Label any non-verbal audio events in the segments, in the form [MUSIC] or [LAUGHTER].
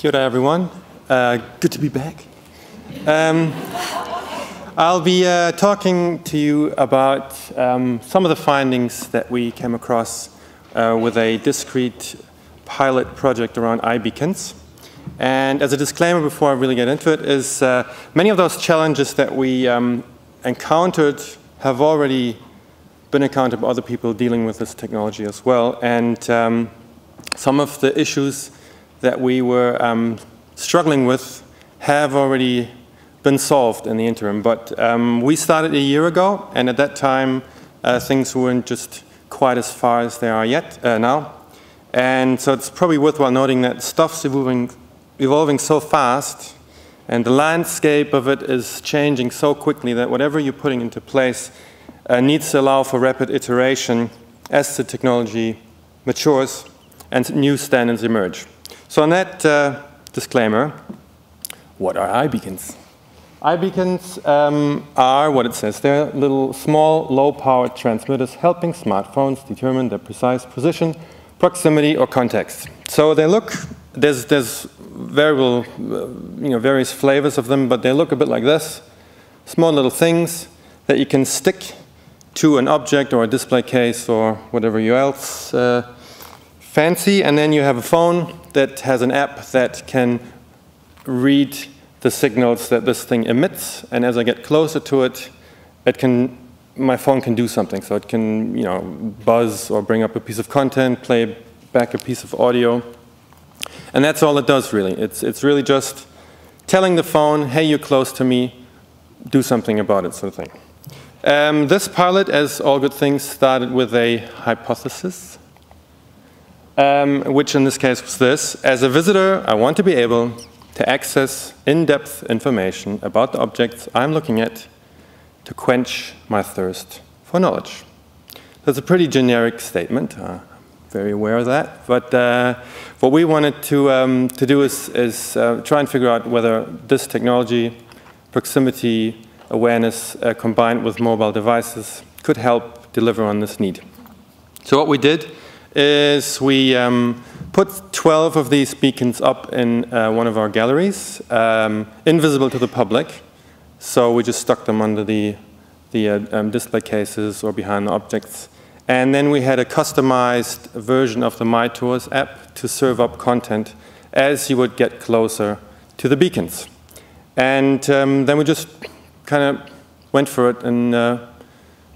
Kia ora, everyone. Uh, good to be back. Um, I'll be uh, talking to you about um, some of the findings that we came across uh, with a discrete pilot project around iBeacons. And as a disclaimer before I really get into it, is uh, many of those challenges that we um, encountered have already been encountered by other people dealing with this technology as well. And um, some of the issues that we were um, struggling with have already been solved in the interim. But um, we started a year ago, and at that time, uh, things weren't just quite as far as they are yet uh, now. And so it's probably worthwhile noting that stuff's evolving, evolving so fast, and the landscape of it is changing so quickly that whatever you're putting into place uh, needs to allow for rapid iteration as the technology matures and new standards emerge. So on that uh, disclaimer, what are iBeacons? iBeacons um, are what it says. They're little small, low-powered transmitters helping smartphones determine their precise position, proximity, or context. So they look, there's, there's variable, uh, you know, various flavors of them, but they look a bit like this. Small little things that you can stick to an object or a display case or whatever you else uh, fancy, and then you have a phone that has an app that can read the signals that this thing emits, and as I get closer to it, it can, my phone can do something. So it can, you know, buzz or bring up a piece of content, play back a piece of audio, and that's all it does really. It's, it's really just telling the phone, hey, you're close to me, do something about it, sort of thing. Um, this pilot, as all good things, started with a hypothesis um, which in this case was this. As a visitor, I want to be able to access in-depth information about the objects I'm looking at to quench my thirst for knowledge. That's a pretty generic statement. Uh, I'm very aware of that. But uh, what we wanted to, um, to do is, is uh, try and figure out whether this technology, proximity awareness uh, combined with mobile devices, could help deliver on this need. So what we did is we um, put 12 of these beacons up in uh, one of our galleries, um, invisible to the public. So we just stuck them under the, the uh, um, display cases or behind the objects. And then we had a customized version of the MyTours app to serve up content as you would get closer to the beacons. And um, then we just kind of went for it and uh,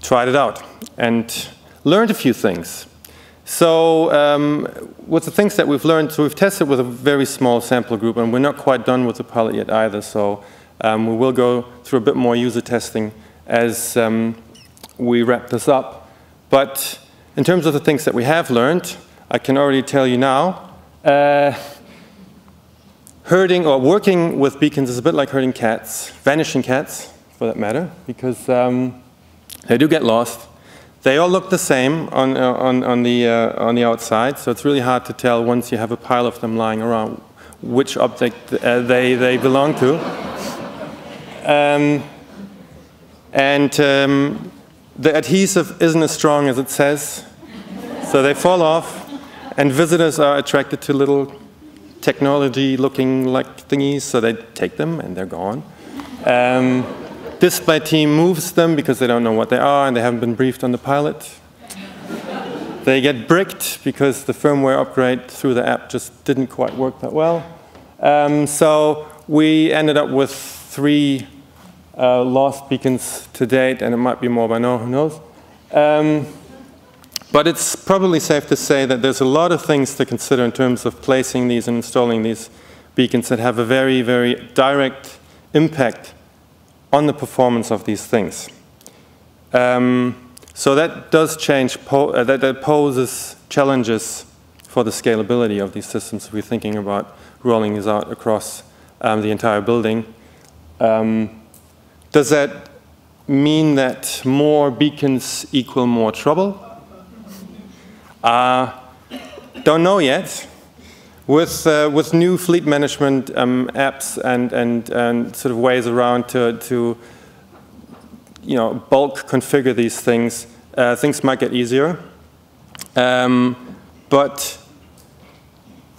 tried it out and learned a few things. So um, with the things that we've learned, so we've tested with a very small sample group, and we're not quite done with the pilot yet either, so um, we will go through a bit more user testing as um, we wrap this up. But in terms of the things that we have learned, I can already tell you now, uh, herding or working with beacons is a bit like herding cats, vanishing cats, for that matter, because um, they do get lost. They all look the same on, uh, on, on, the, uh, on the outside, so it's really hard to tell once you have a pile of them lying around which object uh, they, they belong to. Um, and um, the adhesive isn't as strong as it says, so they fall off, and visitors are attracted to little technology looking like thingies, so they take them and they're gone. Um, display team moves them because they don't know what they are and they haven't been briefed on the pilot. they get bricked because the firmware upgrade through the app just didn't quite work that well. Um, so we ended up with three uh, lost beacons to date, and it might be more by now, who knows. Um, but it's probably safe to say that there's a lot of things to consider in terms of placing these and installing these beacons that have a very, very direct impact on the performance of these things. Um, so that does change, uh, that, that, poses challenges for the scalability of these systems. We're thinking about rolling these out across um, the entire building. Um, does that mean that more beacons equal more trouble? Uh, don't know yet. With, uh, with new fleet management um, apps and, and, and sort of ways around to, to you know, bulk configure these things, uh, things might get easier. Um, but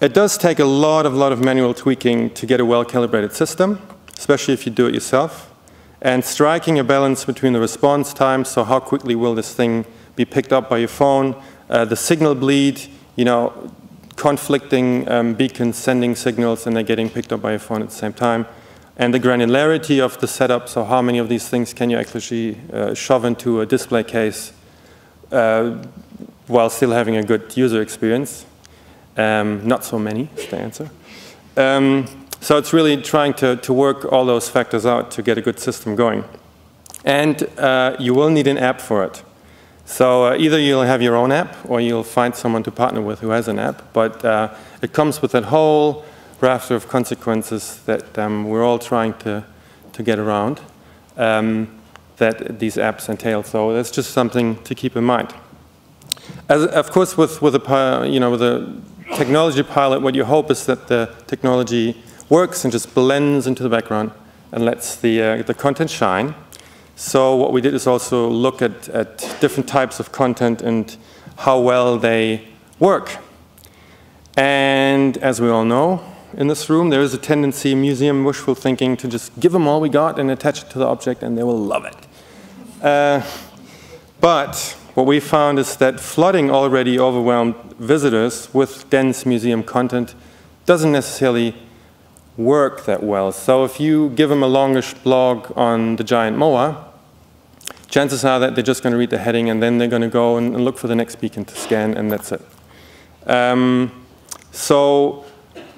it does take a lot of, lot of manual tweaking to get a well-calibrated system, especially if you do it yourself. And striking a balance between the response time, so how quickly will this thing be picked up by your phone, uh, the signal bleed, you know, conflicting um, beacons sending signals and they're getting picked up by your phone at the same time, and the granularity of the setup, so how many of these things can you actually uh, shove into a display case uh, while still having a good user experience. Um, not so many is the answer. Um, so it's really trying to, to work all those factors out to get a good system going. And uh, you will need an app for it. So uh, either you'll have your own app or you'll find someone to partner with who has an app. But uh, it comes with that whole rafter of consequences that um, we're all trying to, to get around um, that these apps entail. So that's just something to keep in mind. As, of course, with, with, a, you know, with a technology pilot, what you hope is that the technology works and just blends into the background and lets the, uh, the content shine. So what we did is also look at, at different types of content and how well they work. And as we all know in this room, there is a tendency, museum wishful thinking, to just give them all we got and attach it to the object and they will love it. Uh, but what we found is that flooding already overwhelmed visitors with dense museum content doesn't necessarily work that well. So if you give them a longish blog on the giant MOA, chances are that they're just going to read the heading and then they're going to go and, and look for the next beacon to scan and that's it. Um, so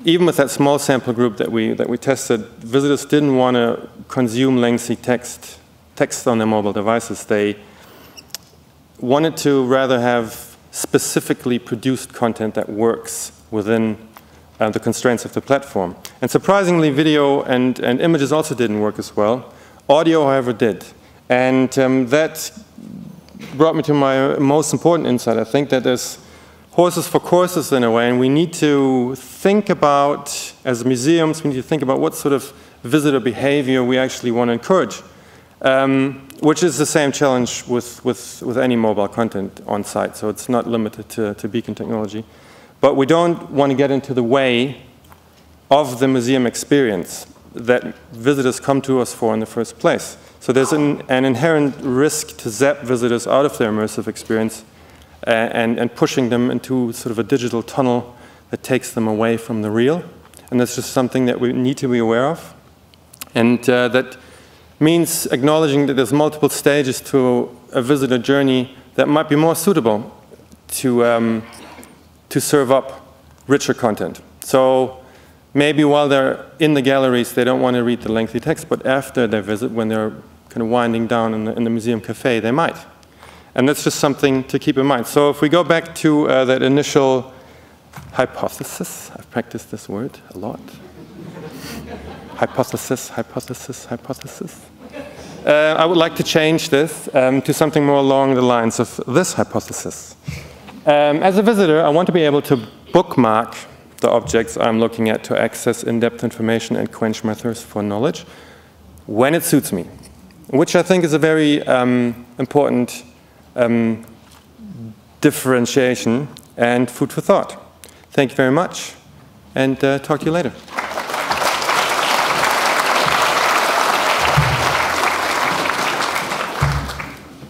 even with that small sample group that we, that we tested, visitors didn't want to consume lengthy text, text on their mobile devices. They wanted to rather have specifically produced content that works within uh, the constraints of the platform. And surprisingly, video and, and images also didn't work as well. Audio, however, did. And um, that brought me to my most important insight. I think that there's horses for courses in a way, and we need to think about, as museums, we need to think about what sort of visitor behavior we actually want to encourage. Um, which is the same challenge with, with, with any mobile content on site, so it's not limited to, to beacon technology. But we don't want to get into the way of the museum experience that visitors come to us for in the first place. So there's an, an inherent risk to zap visitors out of their immersive experience uh, and, and pushing them into sort of a digital tunnel that takes them away from the real. And that's just something that we need to be aware of. And uh, that means acknowledging that there's multiple stages to a visitor journey that might be more suitable to, um, to serve up richer content. So maybe while they're in the galleries, they don't want to read the lengthy text, but after their visit, when they're kind of winding down in the, in the museum cafe, they might. And that's just something to keep in mind. So if we go back to uh, that initial hypothesis, I've practiced this word a lot [LAUGHS] hypothesis, hypothesis, hypothesis. Uh, I would like to change this um, to something more along the lines of this hypothesis. Um, as a visitor, I want to be able to bookmark the objects I'm looking at to access in-depth information and quench my thirst for knowledge when it suits me, which I think is a very um, important um, differentiation and food for thought. Thank you very much, and uh, talk to you later.